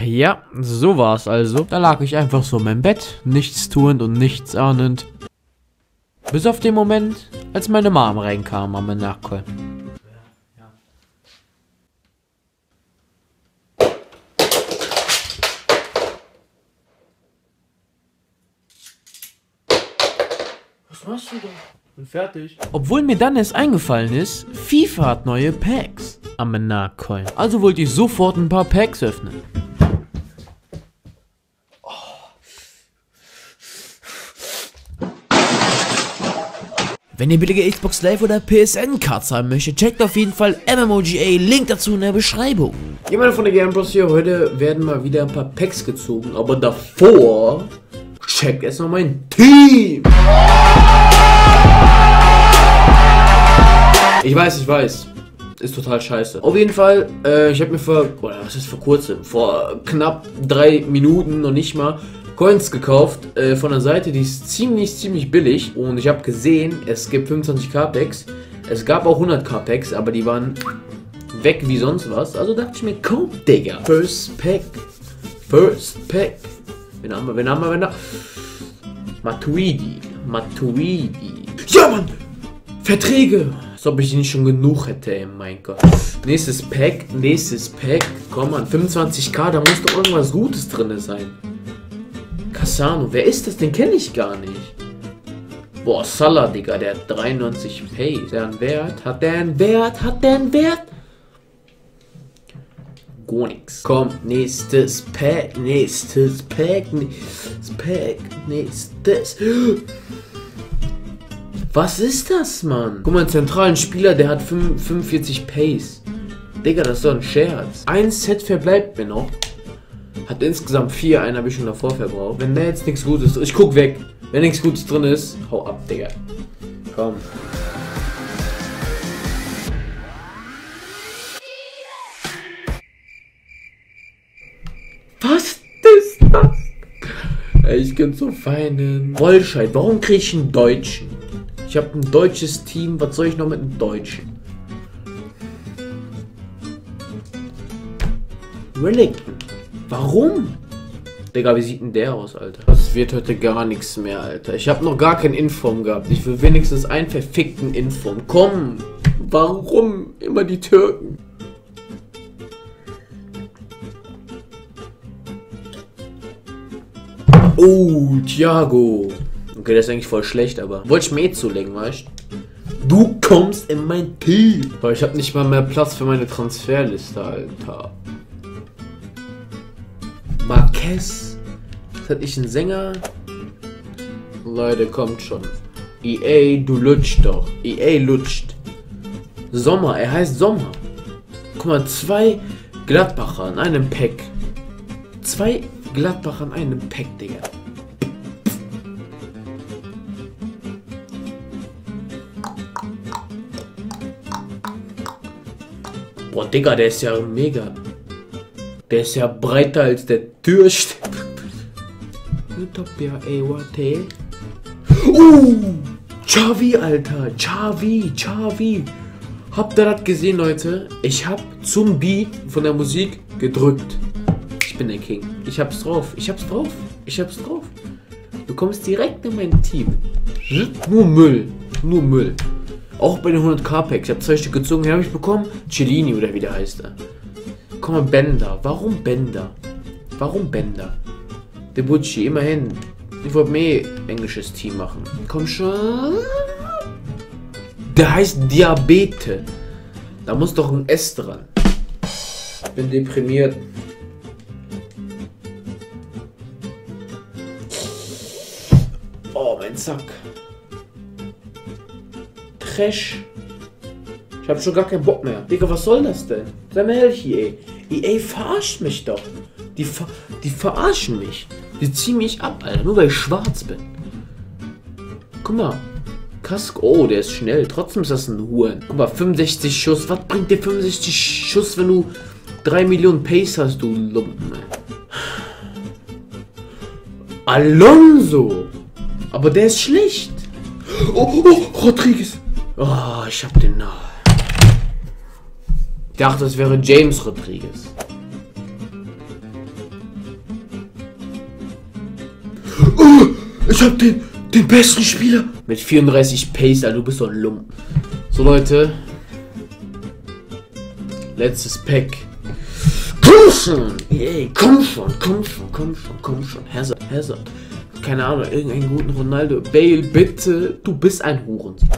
Ja, so war's also. Da lag ich einfach so in meinem Bett, nichts tuend und nichts ahnend. Bis auf den Moment, als meine Mom reinkam am Nacke. Was machst du da? Bin fertig. Obwohl mir dann erst eingefallen ist, FIFA hat neue Packs am Nacke. Also wollte ich sofort ein paar Packs öffnen. Wenn ihr billige Xbox Live oder PSN Cards haben möchtet, checkt auf jeden Fall MMOGA, Link dazu in der Beschreibung. Jemand von der Gamebros hier. Heute werden mal wieder ein paar Packs gezogen. Aber davor checkt erstmal mein Team. Ich weiß, ich weiß. Ist total scheiße. Auf jeden Fall, äh, ich habe mir vor, oder was ist vor kurzem, vor knapp drei Minuten noch nicht mal Coins gekauft äh, von der Seite, die ist ziemlich, ziemlich billig. Und ich habe gesehen, es gibt 25k Packs. Es gab auch 100k Packs, aber die waren weg wie sonst was. Also dachte ich mir, komm, Digga. First Pack. First Pack. Wen haben wir, wen haben wir, wen haben wir? Matuidi. Matuidi. Ja, Mann! Verträge! Als ob ich nicht schon genug hätte, mein Gott. Nächstes Pack, nächstes Pack. Komm an, 25k, da muss doch irgendwas Gutes drin sein. Cassano, wer ist das? Den kenne ich gar nicht. Boah, Salah, Digga, der hat 93 Pay. Hat der einen Wert? Hat der einen Wert? Hat der einen Wert? Gar nix. Komm, nächstes Pack, nächstes Pack, nächstes Pack, nächstes. Was ist das, Mann? Guck mal, einen zentralen Spieler, der hat 45 Pace. Digga, das ist doch ein Scherz. Ein Set verbleibt mir noch. Hat insgesamt vier, einen habe ich schon davor verbraucht. Wenn da jetzt nichts Gutes ich guck weg. Wenn nichts Gutes drin ist, hau ab, Digga. Komm. Was ist das? Ey, ich könnte so feinen. Wollscheid, warum krieg ich einen Deutschen? Ich habe ein deutsches Team, was soll ich noch mit einem Deutschen? Relicten. Warum? Digga, wie sieht denn der aus, Alter? Das wird heute gar nichts mehr, Alter. Ich habe noch gar kein Inform gehabt. Ich will wenigstens einen verfickten Inform. Komm! Warum immer die Türken? Oh, Thiago. Okay, das ist eigentlich voll schlecht, aber wollte ich mir eh zulegen, weißt du? kommst in mein Team. Aber ich habe nicht mal mehr Platz für meine Transferliste, Alter. Marquez. Das hatte ich einen Sänger. Leute, kommt schon. EA, du lutscht doch. EA lutscht. Sommer, er heißt Sommer. Guck mal, zwei Gladbacher in einem Pack. Zwei Gladbacher in einem Pack, Digga. Boah, Digga, der ist ja mega. Der ist ja breiter als der Türsteher. Utopia EWT. Uh! Chavi, Alter. Chavi, Chavi. Habt ihr das gesehen, Leute? Ich hab zum Beat von der Musik gedrückt. Ich bin der King. Ich hab's drauf. Ich hab's drauf. Ich hab's drauf. Du kommst direkt in mein Team. Nur Müll. Nur Müll. Auch bei den 100k Packs. Ich habe zwei Stück gezogen. Habe ich bekommen. Cellini oder wie der heißt. Er. Guck mal, Bender. Warum Bender? Warum Bender? Debucci, immerhin. Ich wollte mehr englisches Team machen. Komm schon. Der heißt Diabete. Da muss doch ein S dran. Ich bin deprimiert. Oh, mein Sack. Trash. Ich habe schon gar keinen Bock mehr. Digga, was soll das denn? Sei mal ehrlich, EA. EA verarscht mich doch. Die, ver die verarschen mich. Die ziehen mich ab, Alter. Nur weil ich schwarz bin. Guck mal. Kask. Oh, der ist schnell. Trotzdem ist das ein Huren. Guck mal, 65 Schuss. Was bringt dir 65 Schuss, wenn du 3 Millionen Pace hast, du Lumpen? Alonso. Aber der ist schlecht. Oh, oh, Rodriguez. Oh, ich hab den nah. Ich dachte, es wäre James Rodriguez. Oh, ich hab den, den besten Spieler. Mit 34 Pace, Alter, du bist doch ein Lump. So, Leute. Letztes Pack. Komm schon! Yay, komm schon, komm schon, komm schon, komm schon. Hazard, Hazard. Keine Ahnung, irgendeinen guten Ronaldo. Bale, bitte. Du bist ein Hurensohn.